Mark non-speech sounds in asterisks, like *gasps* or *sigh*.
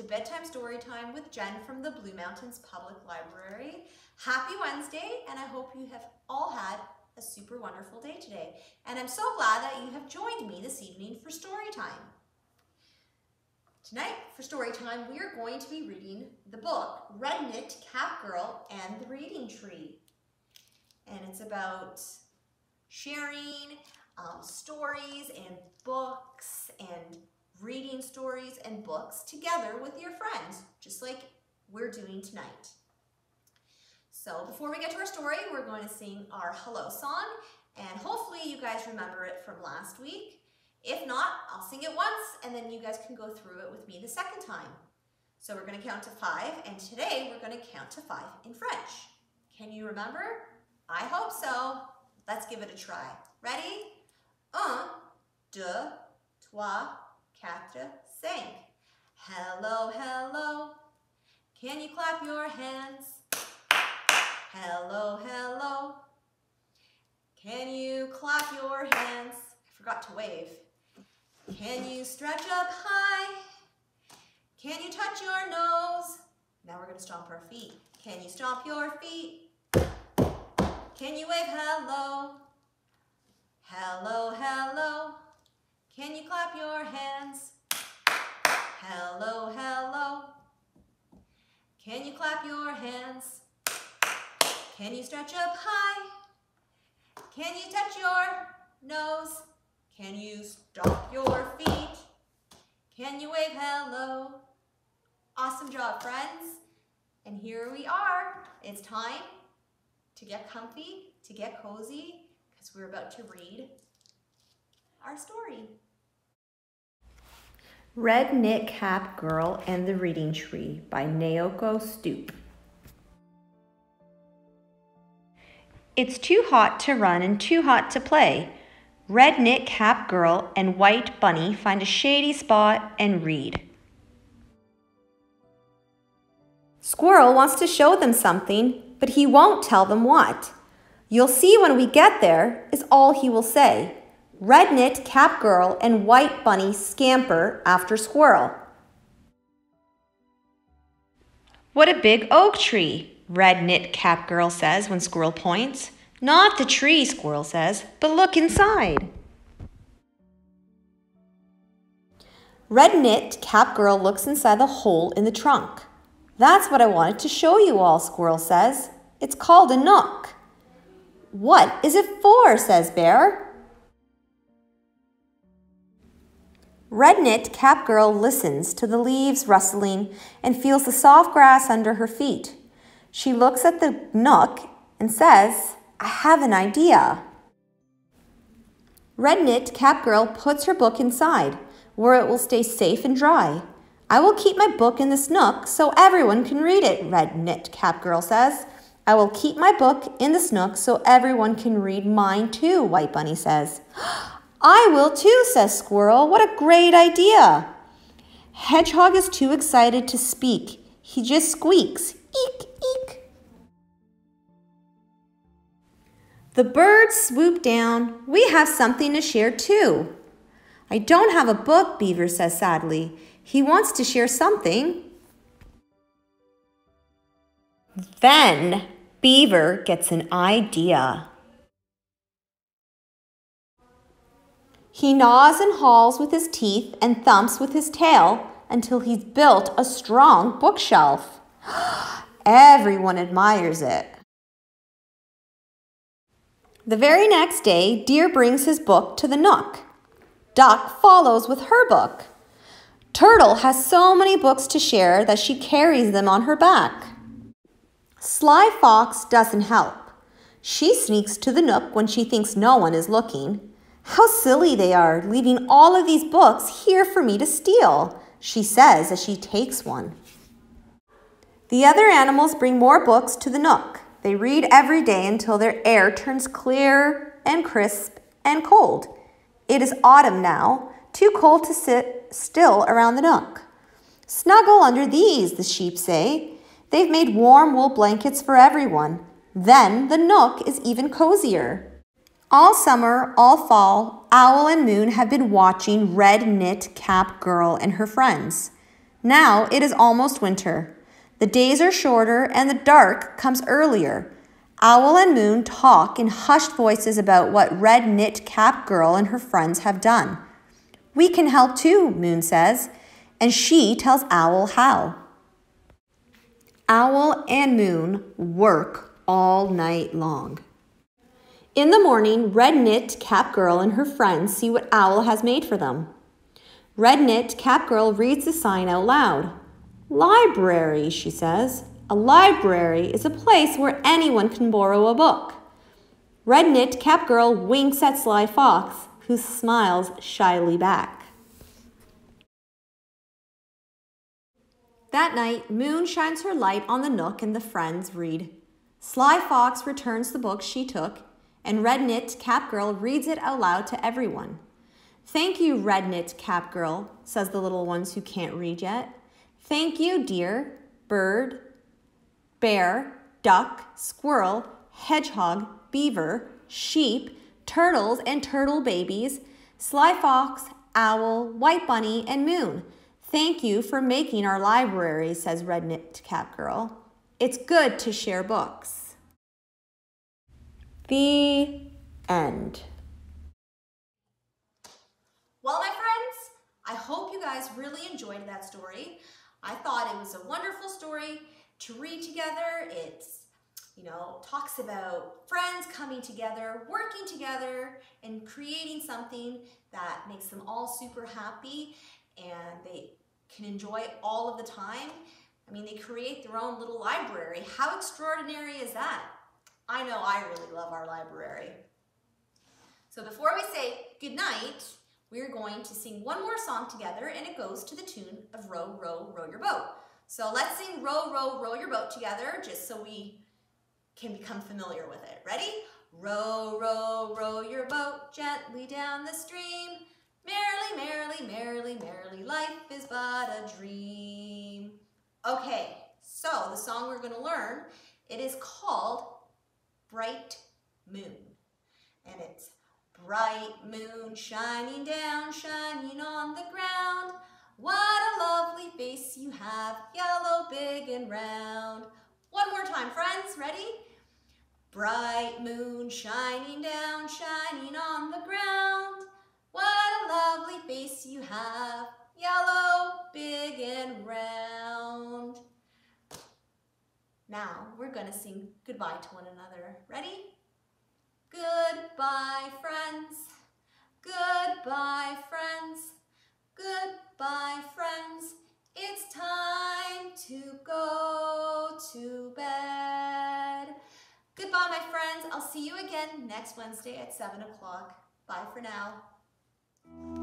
to Bedtime Story Time with Jen from the Blue Mountains Public Library. Happy Wednesday, and I hope you have all had a super wonderful day today. And I'm so glad that you have joined me this evening for story time. Tonight, for story time, we are going to be reading the book Red Knit Cap Girl and the Reading Tree. And it's about sharing um, stories and books and reading stories and books together with your friends, just like we're doing tonight. So before we get to our story, we're going to sing our hello song, and hopefully you guys remember it from last week. If not, I'll sing it once, and then you guys can go through it with me the second time. So we're going to count to five, and today we're going to count to five in French. Can you remember? I hope so. Let's give it a try. Ready? Un, deux, trois, quatre, cinq. Hello, hello. Can you clap your hands? Hello, hello. Can you clap your hands? I forgot to wave. Can you stretch up high? Can you touch your nose? Now we're gonna stomp our feet. Can you stomp your feet? Can you wave hello? Hello, hello. Can you clap your hands? Hello, hello. Can you clap your hands? Can you stretch up high? Can you touch your nose? Can you stomp your feet? Can you wave hello? Awesome job, friends. And here we are. It's time to get comfy, to get cozy, because we're about to read our story. Red Knit Cap Girl and the Reading Tree by Naoko Stoop. It's too hot to run and too hot to play. Red Knit Cap Girl and White Bunny find a shady spot and read. Squirrel wants to show them something, but he won't tell them what. You'll see when we get there, is all he will say. Red knit cap girl and white bunny scamper after squirrel. What a big oak tree, red knit cap girl says when squirrel points. Not the tree, squirrel says, but look inside. Red knit cap girl looks inside the hole in the trunk. That's what I wanted to show you all, squirrel says. It's called a nook. What is it for? says Bear. Red knit cap girl listens to the leaves rustling and feels the soft grass under her feet. She looks at the nook and says, I have an idea. Red knit cap girl puts her book inside where it will stay safe and dry. I will keep my book in this nook so everyone can read it, Red knit cap girl says. I will keep my book in the nook so everyone can read mine too, White Bunny says. *gasps* I will too, says Squirrel. What a great idea. Hedgehog is too excited to speak. He just squeaks, eek, eek. The birds swoop down. We have something to share too. I don't have a book, Beaver says sadly. He wants to share something. Then Beaver gets an idea. He gnaws and hauls with his teeth and thumps with his tail until he's built a strong bookshelf. *gasps* Everyone admires it. The very next day, Deer brings his book to the nook. Duck follows with her book. Turtle has so many books to share that she carries them on her back. Sly Fox doesn't help. She sneaks to the nook when she thinks no one is looking. How silly they are, leaving all of these books here for me to steal, she says as she takes one. The other animals bring more books to the nook. They read every day until their air turns clear and crisp and cold. It is autumn now, too cold to sit still around the nook. Snuggle under these, the sheep say. They've made warm wool blankets for everyone. Then the nook is even cozier. All summer, all fall, Owl and Moon have been watching Red Knit Cap Girl and her friends. Now it is almost winter. The days are shorter and the dark comes earlier. Owl and Moon talk in hushed voices about what Red Knit Cap Girl and her friends have done. We can help too, Moon says, and she tells Owl how. Owl and Moon work all night long. In the morning, Red Knit Cap Girl and her friends see what Owl has made for them. Red Knit Cap Girl reads the sign out loud. Library, she says. A library is a place where anyone can borrow a book. Red Knit Cap Girl winks at Sly Fox, who smiles shyly back. That night, Moon shines her light on the nook and the friends read. Sly Fox returns the book she took, and Red Knit Cap Girl reads it out loud to everyone. Thank you, Red Knit Cap Girl, says the little ones who can't read yet. Thank you, deer, bird, bear, duck, squirrel, hedgehog, beaver, sheep, turtles and turtle babies, sly fox, owl, white bunny, and moon. Thank you for making our library, says Red Knit Cap Girl. It's good to share books. The end. Well, my friends, I hope you guys really enjoyed that story. I thought it was a wonderful story to read together. It's, you know, talks about friends coming together, working together, and creating something that makes them all super happy and they can enjoy all of the time. I mean, they create their own little library. How extraordinary is that? I know I really love our library. So before we say goodnight, we're going to sing one more song together and it goes to the tune of Row, Row, Row Your Boat. So let's sing Row, Row, Row Your Boat together just so we can become familiar with it. Ready? Row, row, row your boat gently down the stream. Merrily, merrily, merrily, merrily, life is but a dream. Okay, so the song we're going to learn, it is called Bright Moon. And it's bright moon shining down, shining on the ground. What a lovely face you have, yellow, big and round. One more time, friends, ready? Bright moon shining down, shining on the ground. What a lovely face you have, yellow, big and round. Now we're gonna sing goodbye to one another. Ready? Goodbye, friends. Goodbye, friends. Goodbye, friends. It's time to go to bed. Goodbye, my friends. I'll see you again next Wednesday at 7 o'clock. Bye for now.